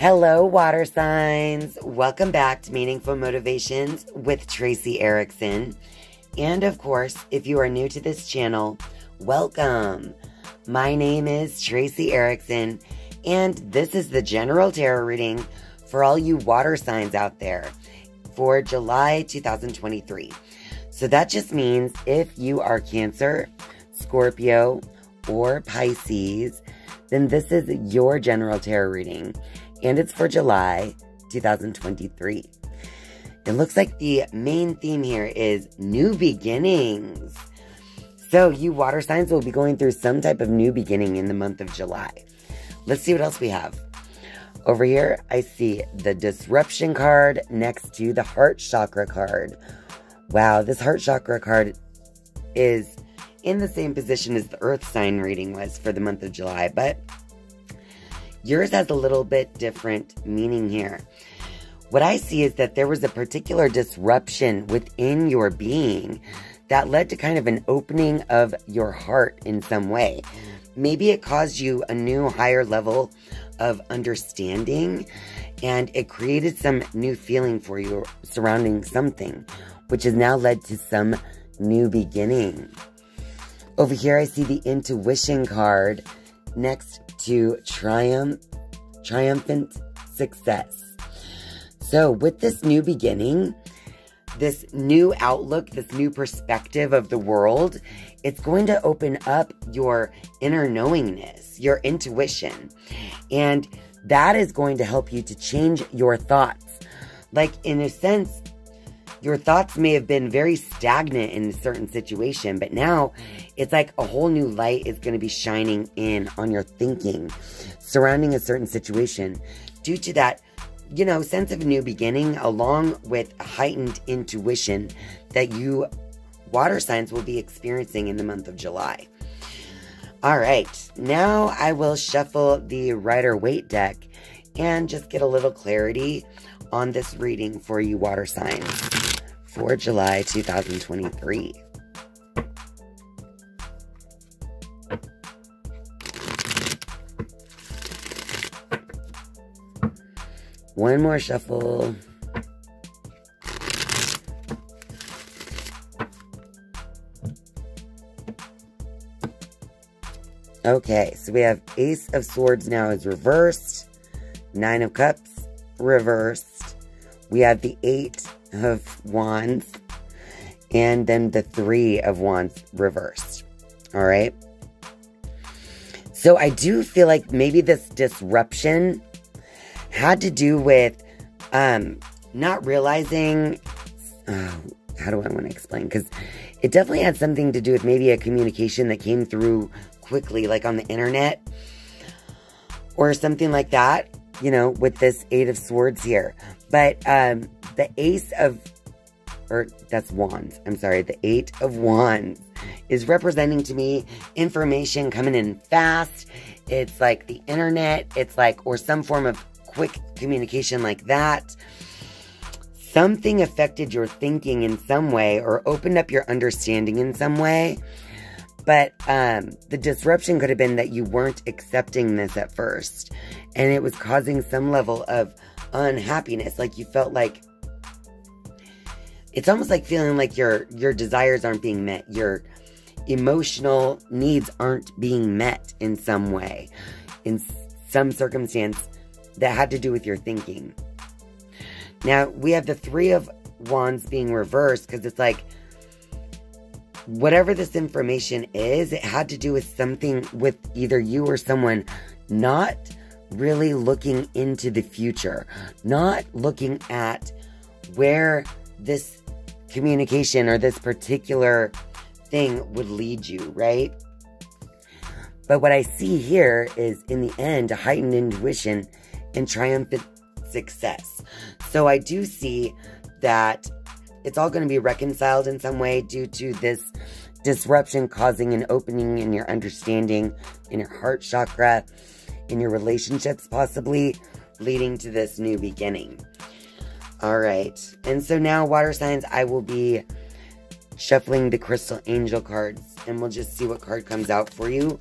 Hello, water signs. Welcome back to Meaningful Motivations with Tracey Erickson. And of course, if you are new to this channel, welcome. My name is Tracey Erickson, and this is the general tarot reading for all you water signs out there for July 2023. So that just means if you are Cancer, Scorpio, or Pisces, then this is your general tarot reading, and it's for July 2023. It looks like the main theme here is new beginnings. So, you water signs will be going through some type of new beginning in the month of July. Let's see what else we have. Over here, I see the disruption card next to the heart chakra card. Wow, this heart chakra card is in the same position as the earth sign reading was for the month of July, but yours has a little bit different meaning here. What I see is that there was a particular disruption within your being that led to kind of an opening of your heart in some way. Maybe it caused you a new higher level of understanding and it created some new feeling for you surrounding something, which has now led to some new beginning. Over here, I see the intuition card next to triumph, triumphant success. So with this new beginning, this new outlook, this new perspective of the world, it's going to open up your inner knowingness, your intuition. And that is going to help you to change your thoughts. Like, in a sense, your thoughts may have been very stagnant in a certain situation, but now it's like a whole new light is going to be shining in on your thinking surrounding a certain situation due to that, you know, sense of a new beginning along with heightened intuition that you water signs will be experiencing in the month of July. All right, now I will shuffle the Rider Waite deck and just get a little clarity on this reading for you water signs for July 2023. One more shuffle. Okay, so we have Ace of Swords now is reversed. Nine of Cups reversed. We have the Eight of Wands. And then the Three of Wands reversed. All right. So I do feel like maybe this disruption had to do with um, not realizing. Oh, how do I want to explain? Because it definitely had something to do with maybe a communication that came through quickly, like on the internet or something like that, you know, with this Eight of Swords here. But um, the Ace of, or that's Wands, I'm sorry, the Eight of Wands is representing to me information coming in fast. It's like the internet, it's like, or some form of quick communication like that. Something affected your thinking in some way or opened up your understanding in some way but um, the disruption could have been that you weren't accepting this at first. And it was causing some level of unhappiness. Like you felt like it's almost like feeling like your your desires aren't being met. Your emotional needs aren't being met in some way, in some circumstance that had to do with your thinking. Now we have the three of wands being reversed because it's like whatever this information is, it had to do with something with either you or someone not really looking into the future, not looking at where this communication or this particular thing would lead you, right? But what I see here is, in the end, a heightened intuition and triumphant success. So I do see that it's all going to be reconciled in some way due to this disruption causing an opening in your understanding, in your heart chakra, in your relationships, possibly leading to this new beginning. All right. And so now, water signs, I will be shuffling the crystal angel cards and we'll just see what card comes out for you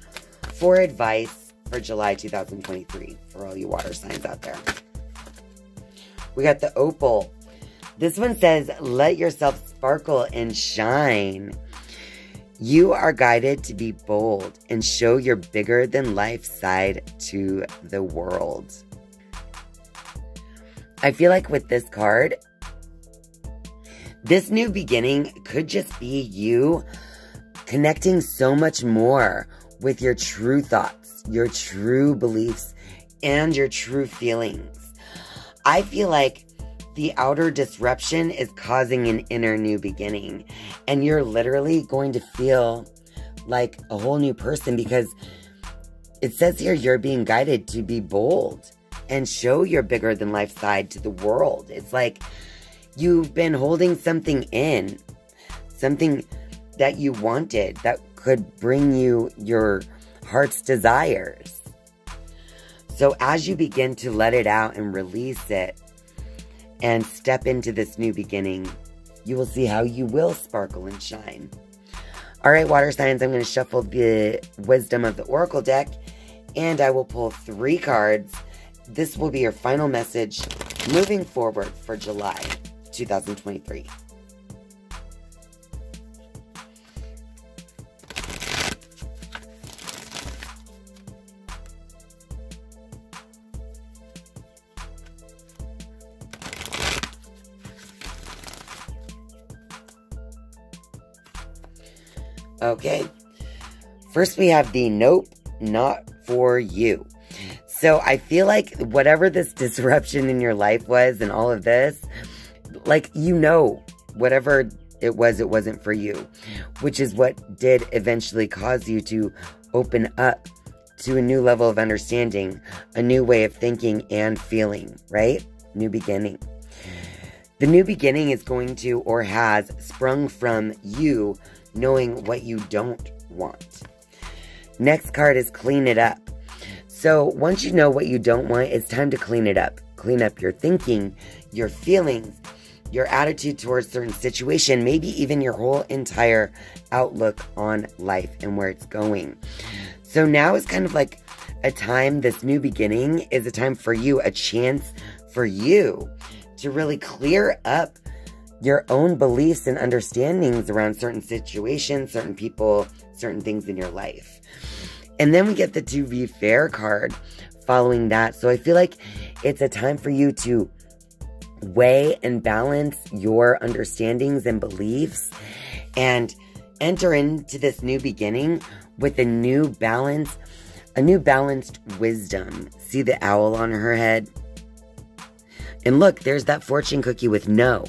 for advice for July 2023 for all you water signs out there. We got the opal. This one says, let yourself sparkle and shine. You are guided to be bold and show your bigger than life side to the world. I feel like with this card, this new beginning could just be you connecting so much more with your true thoughts, your true beliefs, and your true feelings. I feel like the outer disruption is causing an inner new beginning, and you're literally going to feel like a whole new person because it says here you're being guided to be bold and show your bigger than life side to the world. It's like you've been holding something in, something that you wanted that could bring you your heart's desires. So as you begin to let it out and release it and step into this new beginning, you will see how you will sparkle and shine. All right, water signs, I'm going to shuffle the wisdom of the oracle deck and I will pull three cards. This will be your final message moving forward for July 2023. Okay. First, we have the nope, not for you. So I feel like whatever this disruption in your life was and all of this, like, you know, whatever it was, it wasn't for you, which is what did eventually cause you to open up to a new level of understanding, a new way of thinking and feeling, right? New beginning. The new beginning is going to or has sprung from you knowing what you don't want. Next card is clean it up. So once you know what you don't want, it's time to clean it up. Clean up your thinking, your feelings, your attitude towards certain situation, maybe even your whole entire outlook on life and where it's going. So now is kind of like a time, this new beginning is a time for you, a chance for you to really clear up your own beliefs and understandings around certain situations, certain people, certain things in your life. And then we get the to be fair card following that. So I feel like it's a time for you to weigh and balance your understandings and beliefs and enter into this new beginning with a new balance, a new balanced wisdom. See the owl on her head? And look, there's that fortune cookie with no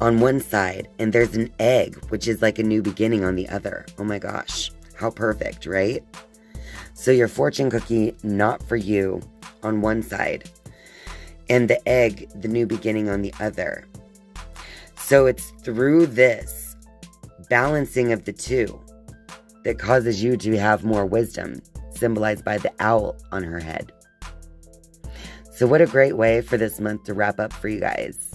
on one side, and there's an egg, which is like a new beginning on the other. Oh my gosh, how perfect, right? So your fortune cookie, not for you, on one side, and the egg, the new beginning on the other. So it's through this balancing of the two that causes you to have more wisdom, symbolized by the owl on her head. So, what a great way for this month to wrap up for you guys.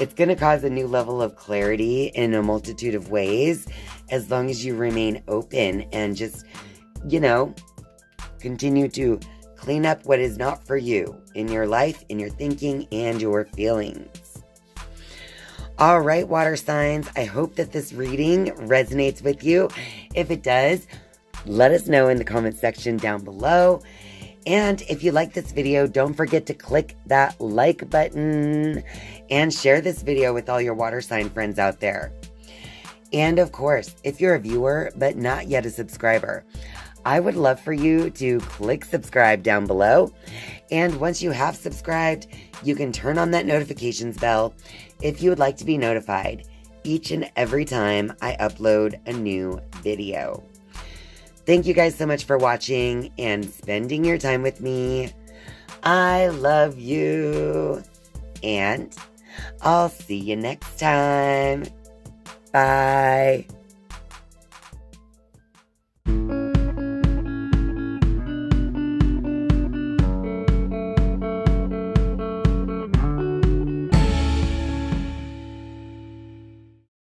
It's going to cause a new level of clarity in a multitude of ways as long as you remain open and just, you know, continue to clean up what is not for you in your life, in your thinking, and your feelings. All right, water signs, I hope that this reading resonates with you. If it does, let us know in the comment section down below. And if you like this video, don't forget to click that like button and share this video with all your water sign friends out there. And of course, if you're a viewer but not yet a subscriber, I would love for you to click subscribe down below. And once you have subscribed, you can turn on that notifications bell if you would like to be notified each and every time I upload a new video. Thank you guys so much for watching and spending your time with me. I love you. And I'll see you next time. Bye.